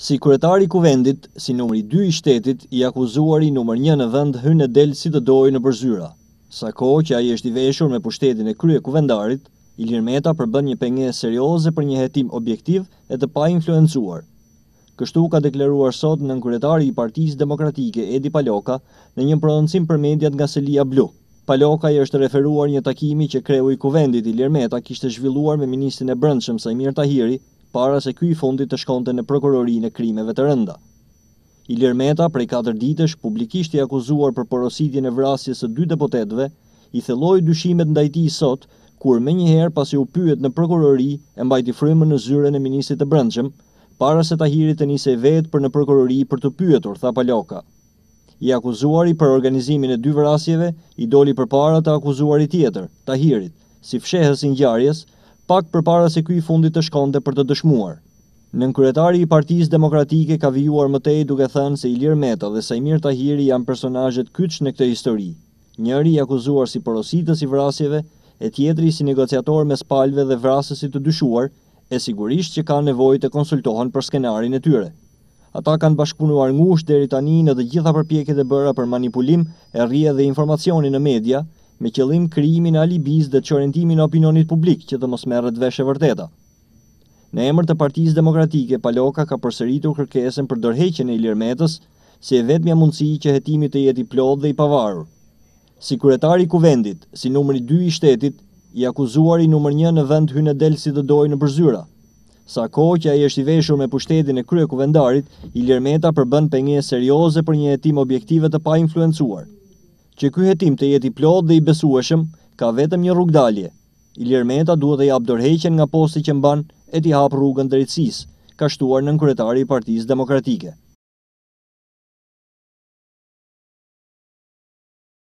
Si kryetari i Kuvendit, si numri dy i shtetit, i akuzuari numër një në vend hyn e del si të dojë nëpër zyra. Sa kohë që ai është i veshur me pushtetin e kryekuvendarit, Ilir Meta përbën një pengesë serioze për një hetim objektiv e të painfluencuar. Kështu ka deklaruar sot nënkryetari i Partisë Demokratike Edi Paloka në një prononcim për mediat nga selia blu. Paloka i është referuar një takimi që kreu i Kuvendit, Ilir Meta kishte zhvilluar me ministrin e Brendshëm Saimir Tahiri para se ky i fundit të shkonte në Prokurorinë e Krimeve të Rënda. Ilir Meta prej katër ditësh publikisht i akuzuar për porositjen e vrasjes së dy deputetëve i thelloi dyshimet ndaj tij sot kur menjëherë pasi u pyet në Prokurori e mbajti frymën në zyrën e ministrit të Brendshëm para se Tahiri të nisej vetë për në prokurori për t'u pyetur, tha Paloka. I akuzuari për organizimin e dy vrasjeve i doli përpara të akuzuarit tjetër, Tahirit, si fshehës i ngjarjes, pak përpara se ky i fundit të shkonte për të dëshmuar. Nënkryetari i Partisë Demokratike ka vijuar më tej duke thënë se Ilir Meta dhe Saimir Tahiri janë personazhet kyç në këtë histori, njëri i akuzuar si porositës i vrasjeve e tjetri si negociator mes palëve dhe vrasësit të dyshuar, E sigurisht që kanë nevojë të konsultohen për skenarin e tyre. Ata kanë bashkëpunuar ngushtë deri tani në të gjitha përpjekjet e bëra për manipulim e rrjedhje informacioni në media, me qëllim krijimin e alibisë dhe çorientimin e opinionit publik që të mos merret vesh e vërteta. Në emër të Partisë Demokratike, Paloka ka përsëritur kërkesën për dorëheqjen e Ilir Metës, si e vetmja mundësi që hetimi të jetë i plotë dhe i pavarur. Si kryetari i Kuvendit, si numri dy i shtetit, i akuzuari numër një në vend hyn e del si të dojë nëpër zyra. Sa kohë që ai është i veshur me pushtetin e kryekuvendarit, Ilir Meta përbën pengesë serioze për një hetim objektiv e të painfluencuar. Që ky hetim të jetë i plotë dhe i besueshëm, ka vetëm një rrugëdalje, Ilir Meta duhet të japë dorëheqjen nga posti që mban e t'i hapë rrugën drejtësisë, ka shtuar nënkryetari i Partisë Demokratike.